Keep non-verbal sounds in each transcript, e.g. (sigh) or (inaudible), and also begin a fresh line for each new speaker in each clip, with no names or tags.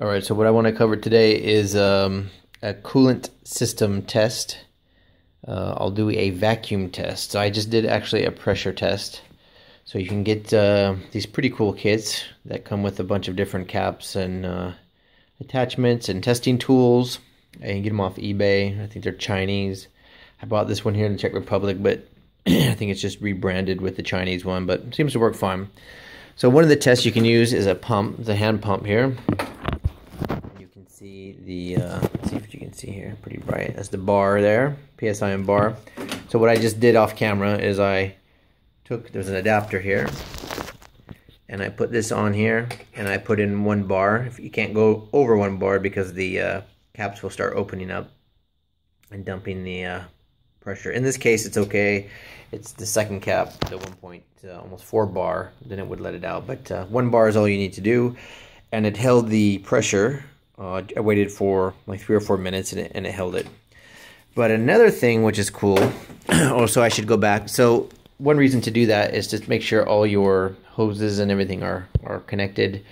All right, so what I want to cover today is um, a coolant system test. Uh, I'll do a vacuum test. So I just did actually a pressure test. So you can get uh, these pretty cool kits that come with a bunch of different caps and uh, attachments and testing tools. And you get them off eBay. I think they're Chinese. I bought this one here in the Czech Republic, but (clears throat) I think it's just rebranded with the Chinese one, but seems to work fine. So one of the tests you can use is a pump, the hand pump here see the, uh, see if you can see here, pretty bright. That's the bar there, PSI and bar. So what I just did off camera is I took, there's an adapter here, and I put this on here, and I put in one bar. If you can't go over one bar because the uh, caps will start opening up and dumping the uh, pressure. In this case, it's okay. It's the second cap, the one point, uh, almost four bar, then it would let it out. But uh, one bar is all you need to do. And it held the pressure uh, I waited for like three or four minutes and it, and it held it. But another thing which is cool, (clears throat) also I should go back. So one reason to do that is to make sure all your hoses and everything are, are connected.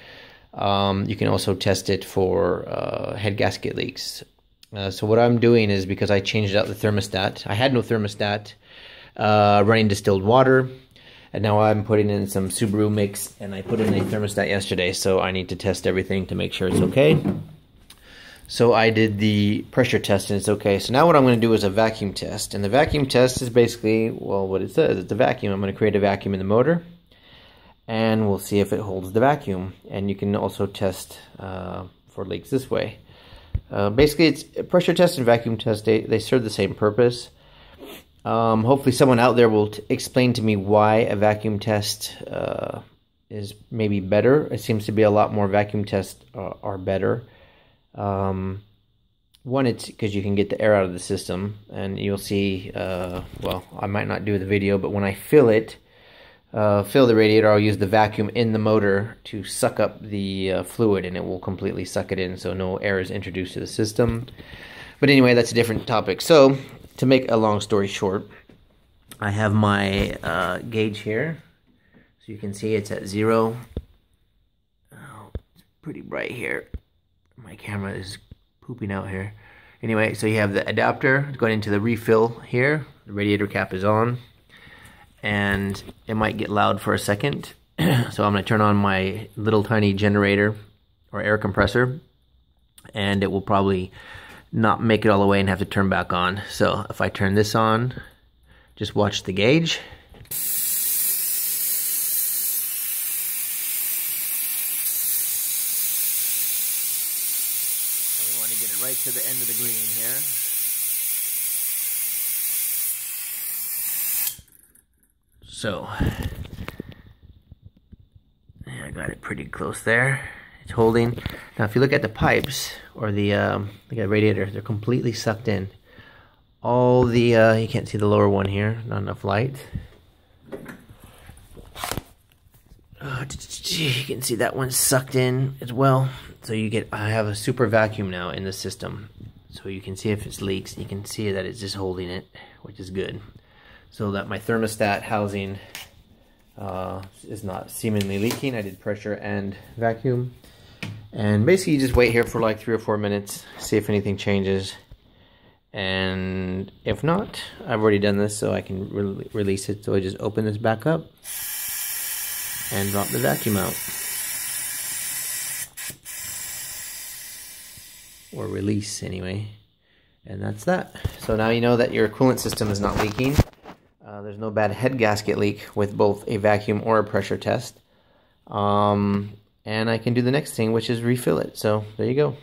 Um, you can also test it for uh, head gasket leaks. Uh, so what I'm doing is because I changed out the thermostat. I had no thermostat uh, running distilled water. And now I'm putting in some Subaru mix and I put in a thermostat yesterday. So I need to test everything to make sure it's okay. So I did the pressure test and it's okay. So now what I'm going to do is a vacuum test. And the vacuum test is basically, well, what it says. It's a vacuum. I'm going to create a vacuum in the motor. And we'll see if it holds the vacuum. And you can also test uh, for leaks this way. Uh, basically, it's pressure test and vacuum test. They, they serve the same purpose. Um, hopefully someone out there will explain to me why a vacuum test uh, is maybe better. It seems to be a lot more vacuum tests uh, are better. Um, one, it's because you can get the air out of the system, and you'll see. Uh, well, I might not do the video, but when I fill it, uh, fill the radiator, I'll use the vacuum in the motor to suck up the uh, fluid, and it will completely suck it in, so no air is introduced to the system. But anyway, that's a different topic. So, to make a long story short, I have my uh, gauge here, so you can see it's at zero. Oh, it's pretty bright here my camera is pooping out here. Anyway, so you have the adapter going into the refill here. The radiator cap is on. And it might get loud for a second. (clears throat) so I'm going to turn on my little tiny generator or air compressor. And it will probably not make it all the way and have to turn back on. So if I turn this on, just watch the gauge. Right to the end of the green here. So, yeah, I got it pretty close there. It's holding. Now, if you look at the pipes or the um, look at radiator, they're completely sucked in. All the uh, you can't see the lower one here, not enough light. You can see that one's sucked in as well. So you get, I have a super vacuum now in the system. So you can see if it's leaks, you can see that it's just holding it, which is good. So that my thermostat housing uh, is not seemingly leaking. I did pressure and vacuum. And basically you just wait here for like three or four minutes, see if anything changes. And if not, I've already done this so I can re release it. So I just open this back up and drop the vacuum out. Or release anyway. And that's that. So now you know that your coolant system is not leaking. Uh, there's no bad head gasket leak with both a vacuum or a pressure test. Um, and I can do the next thing, which is refill it. So there you go.